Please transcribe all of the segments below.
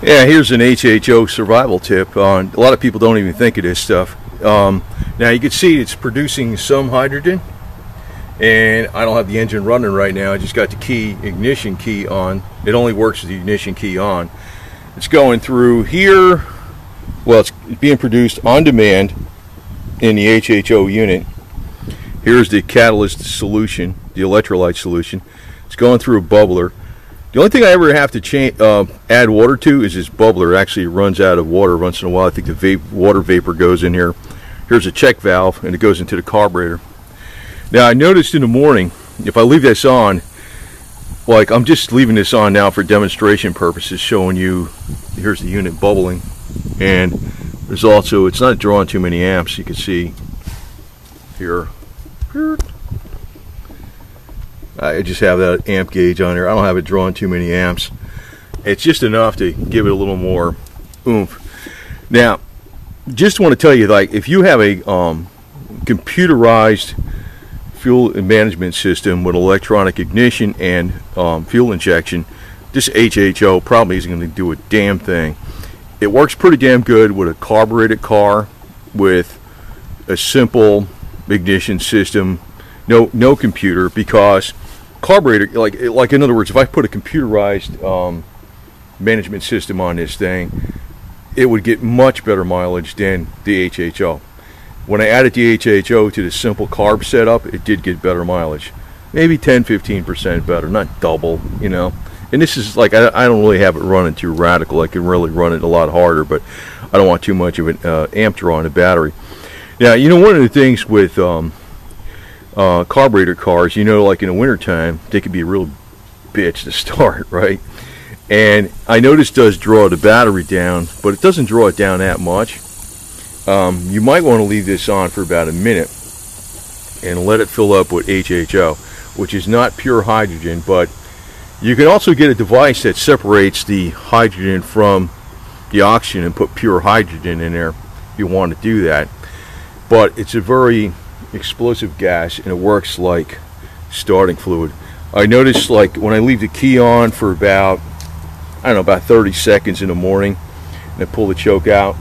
Yeah, here's an HHO survival tip. Uh, a lot of people don't even think of this stuff. Um, now you can see it's producing some hydrogen and I don't have the engine running right now. I just got the key ignition key on. It only works with the ignition key on. It's going through here. Well, it's being produced on demand in the HHO unit. Here's the catalyst solution, the electrolyte solution. It's going through a bubbler. The only thing I ever have to change, uh, add water to is this bubbler. It actually runs out of water once in a while. I think the va water vapor goes in here. Here's a check valve, and it goes into the carburetor. Now, I noticed in the morning, if I leave this on, like I'm just leaving this on now for demonstration purposes, showing you, here's the unit bubbling, and there's also, it's not drawing too many amps, you can see here. I just have that amp gauge on here. I don't have it drawing too many amps. It's just enough to give it a little more oomph. Now, just want to tell you, like, if you have a um, computerized fuel management system with electronic ignition and um, fuel injection, this HHO probably isn't going to do a damn thing. It works pretty damn good with a carbureted car with a simple ignition system, no no computer because carburetor like like in other words, if I put a computerized um, management system on this thing, it would get much better mileage than the HHO. When I added the HHO to the simple carb setup, it did get better mileage. Maybe 10-15% better, not double, you know. And this is like, I, I, don't really have it running too radical. I can really run it a lot harder, but I don't want too much of an uh, amp draw on the battery. Now, you know, one of the things with um, uh, carburetor cars, you know, like in the wintertime, they can be a real bitch to start, right? And I know this does draw the battery down, but it doesn't draw it down that much. Um, you might want to leave this on for about a minute and let it fill up with HHO, which is not pure hydrogen, but you can also get a device that separates the hydrogen from the oxygen and put pure hydrogen in there if you want to do that. But it's a very explosive gas and it works like starting fluid. I noticed like when I leave the key on for about I don't know about 30 seconds in the morning and I pull the choke out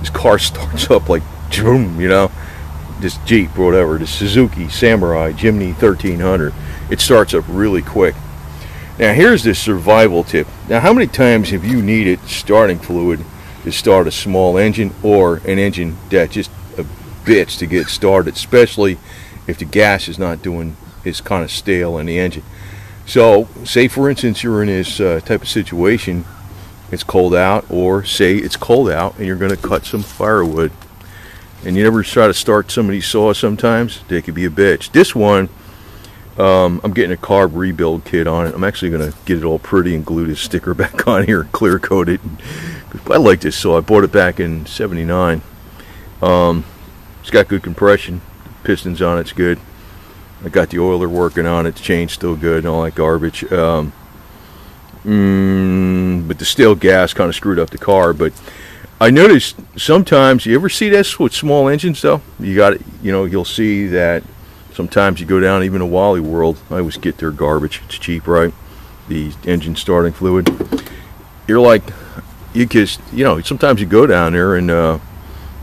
this car starts up like boom, you know, this Jeep or whatever, the Suzuki Samurai Jimny 1300. It starts up really quick. Now here's the survival tip. Now how many times have you needed starting fluid to start a small engine or an engine that just bitch to get started, especially if the gas is not doing, it's kind of stale in the engine. So say for instance you're in this uh, type of situation it's cold out or say it's cold out and you're going to cut some firewood and you never try to start somebody's saw sometimes they could be a bitch. This one um, I'm getting a carb rebuild kit on it. I'm actually going to get it all pretty and glue this sticker back on here and clear coat it. I like this saw. I bought it back in 79 um, it's got good compression pistons on it's good I got the oiler working on it the chain's still good and all that garbage um, Mm, but the stale gas kind of screwed up the car. But I noticed sometimes, you ever see this with small engines though? You got you know, you'll see that sometimes you go down even a Wally World. I always get their garbage. It's cheap, right? The engine starting fluid. You're like, you just, you know, sometimes you go down there and uh,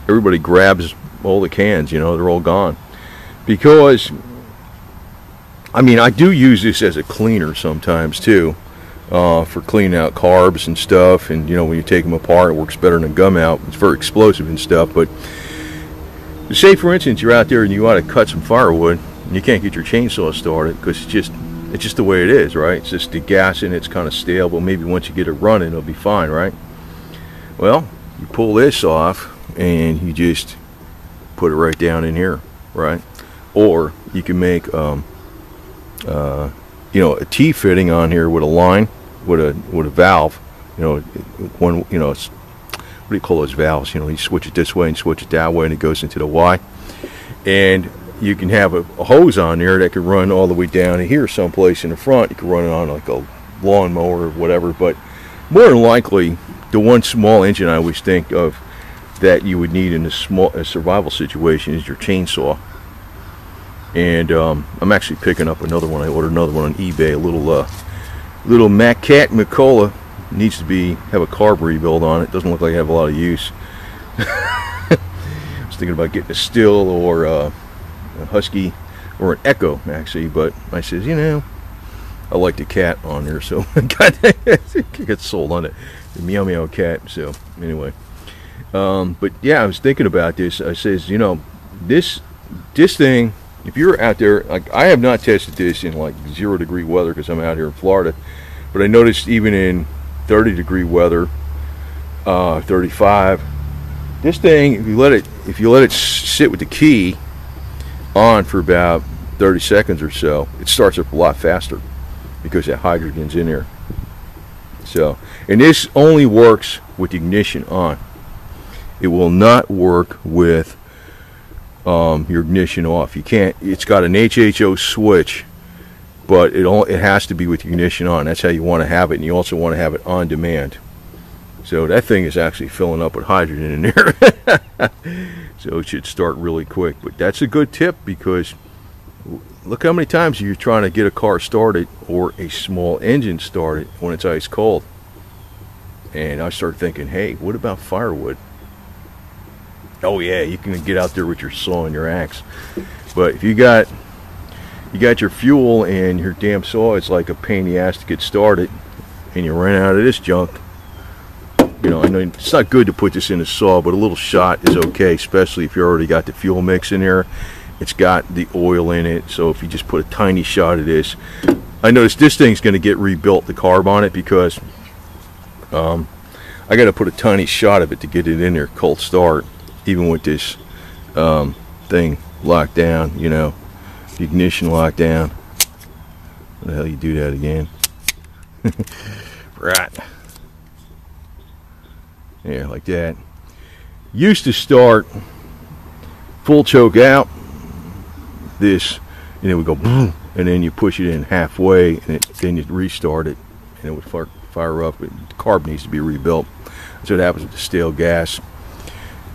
everybody grabs all the cans, you know, they're all gone. Because, I mean, I do use this as a cleaner sometimes too uh, for cleaning out carbs and stuff. And you know, when you take them apart, it works better than Gumout. It's very explosive and stuff. But say, for instance, you're out there and you want to cut some firewood, and you can't get your chainsaw started because it's just it's just the way it is, right? It's just the gas in it's kind of stale. But maybe once you get it running, it'll be fine, right? Well, you pull this off and you just put it right down in here, right? Or you can make um, uh, you know a T fitting on here with a line with a with a valve you know one you know what do you call those valves? You know you switch it this way and switch it that way and it goes into the Y. And you can have a, a hose on there that could run all the way down here someplace in the front. You can run it on like a lawnmower or whatever. But more than likely the one small engine I always think of that you would need in a small a survival situation is your chainsaw and um, I'm actually picking up another one. I ordered another one on eBay, a little uh, little Mac Cat McCulloch needs to be have a carb rebuild on it. Doesn't look like I have a lot of use. I was thinking about getting a Stihl or a, a Husky or an Echo actually, but I says, you know, I like the cat on there, so got get sold on it. The meow meow cat. So anyway, um, but yeah, I was thinking about this. I says, you know, this this thing. If you're out there, like I have not tested this in like zero degree weather because I'm out here in Florida, but I noticed even in 30 degree weather, uh, 35, this thing, if you let it, if you let it sit with the key on for about 30 seconds or so, it starts up a lot faster because that hydrogen's in there. So, and this only works with ignition on. It will not work with um, your ignition off. You can't. It's got an HHO switch, but it all it has to be with the ignition on. That's how you want to have it, and you also want to have it on demand. So that thing is actually filling up with hydrogen in there. so it should start really quick. But that's a good tip because look how many times you're trying to get a car started or a small engine started when it's ice cold. And I started thinking, hey, what about firewood? Oh yeah, you can get out there with your saw and your axe. But if you got you got your fuel and your damn saw, it's like a pain in the ass to get started, and you run out of this junk. You know, I know it's not good to put this in a saw, but a little shot is okay, especially if you already got the fuel mix in there it's got the oil in it, so if you just put a tiny shot of this, I noticed this thing's going to get rebuilt, the carb on it, because um, I got to put a tiny shot of it to get it in there cold start, even with this um, thing locked down, you know, ignition locked down. How the hell you do that again? right. Yeah, like that. Used to start full choke out this and it would go boom and then you push it in halfway and it, then you restart it and it would fire, fire up. The carb needs to be rebuilt. That's what happens with the stale gas.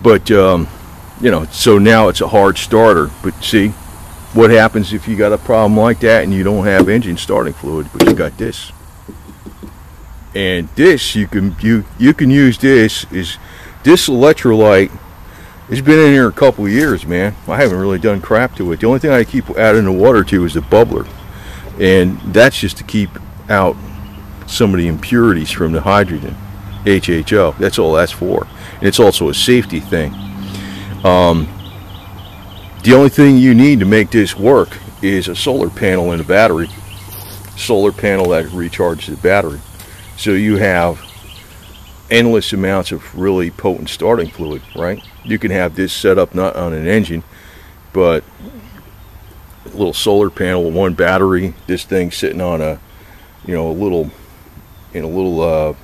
But, um, you know, so now it's a hard starter. But see, what happens if you got a problem like that and you don't have engine starting fluid, but you got this. And this, you can you you can use this is this electrolyte it's been in here a couple years, man. I haven't really done crap to it. The only thing I keep adding the water to is the bubbler. And that's just to keep out some of the impurities from the hydrogen, HHO. That's all that's for. It's also a safety thing. Um, the only thing you need to make this work is a solar panel and a battery. Solar panel that recharges the battery. So you have endless amounts of really potent starting fluid, right? You can have this set up not on an engine, but a little solar panel, one battery, this thing sitting on a, you know, a little, in a little, uh,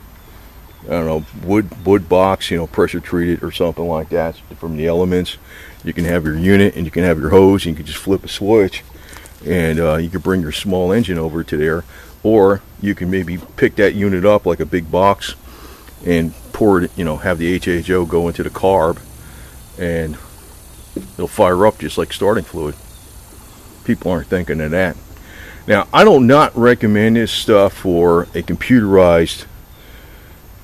I don't know, wood wood box, you know, pressure treated or something like that from the elements. You can have your unit and you can have your hose and you can just flip a switch and uh, you can bring your small engine over to there or you can maybe pick that unit up like a big box and pour it, you know, have the HHO go into the carb and it'll fire up just like starting fluid. People aren't thinking of that. Now, I do not recommend this stuff for a computerized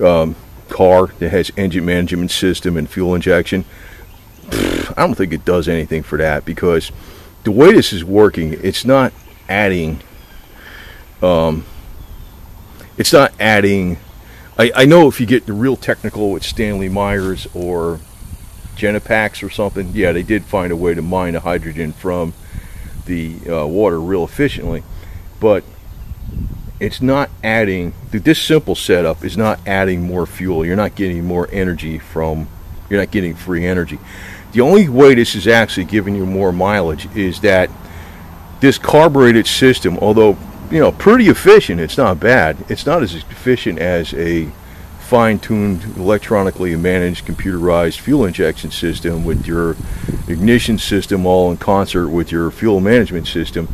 um, car that has engine management system and fuel injection. I don't think it does anything for that because the way this is working, it's not adding. Um, it's not adding I, I know if you get the real technical with Stanley Myers or Genepax or something, yeah, they did find a way to mine the hydrogen from the uh, water real efficiently, but it's not adding. This simple setup is not adding more fuel. You're not getting more energy from. You're not getting free energy. The only way this is actually giving you more mileage is that this carbureted system, although you know, pretty efficient. It's not bad. It's not as efficient as a fine-tuned, electronically managed, computerized fuel injection system with your ignition system all in concert with your fuel management system.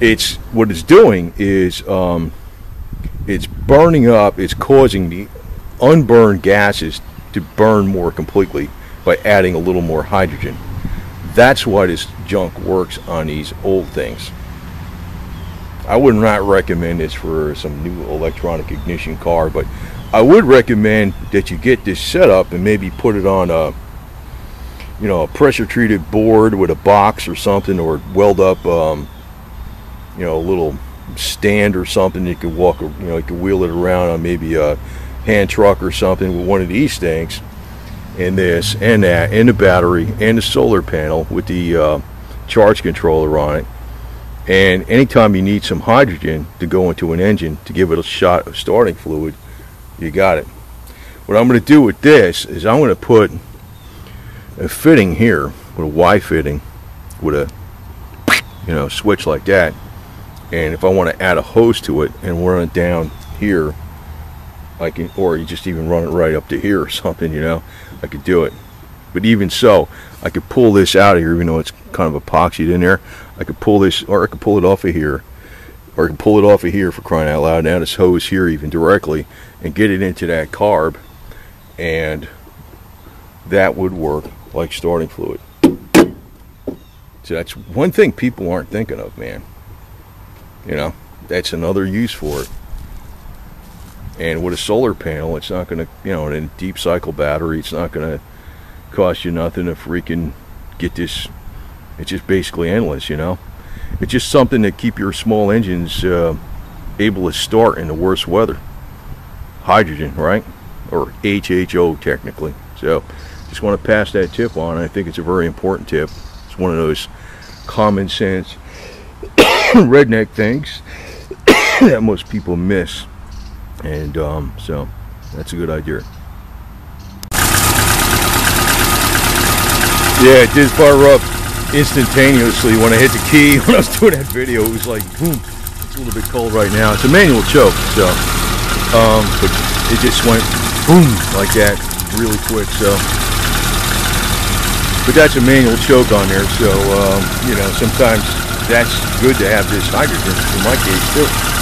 It's what it's doing is um, it's burning up. It's causing the unburned gases to burn more completely by adding a little more hydrogen. That's why this junk works on these old things. I would not recommend this for some new electronic ignition car, but I would recommend that you get this set up and maybe put it on a you know a pressure treated board with a box or something or weld up um, you know a little stand or something you could walk you know you could wheel it around on maybe a hand truck or something with one of these things and this and that and the battery and the solar panel with the uh, charge controller on it. And anytime you need some hydrogen to go into an engine to give it a shot of starting fluid you got it. What I'm going to do with this is I'm going to put a fitting here with a Y fitting with a you know switch like that and if I want to add a hose to it and run it down here I can or you just even run it right up to here or something you know I could do it. But even so I could pull this out of here even though it's kind of epoxied in there. I could pull this or I could pull it off of here or I can pull it off of here for crying out loud now this hose here even directly and get it into that carb and that would work like starting fluid. So that's one thing people aren't thinking of man you know that's another use for it. And with a solar panel it's not going to you know in a deep cycle battery it's not going to cost you nothing to freaking get this. It's just basically endless you know? It's just something to keep your small engines uh, able to start in the worst weather. Hydrogen right? Or HHO technically. So just want to pass that tip on. I think it's a very important tip. It's one of those common sense redneck things that most people miss. And um, so that's a good idea. Yeah it did fire up instantaneously when I hit the key when I was doing that video. It was like boom it's a little bit cold right now. It's a manual choke so um, but it just went boom like that really quick so. But that's a manual choke on there so um, you know sometimes that's good to have this hydrogen in my case too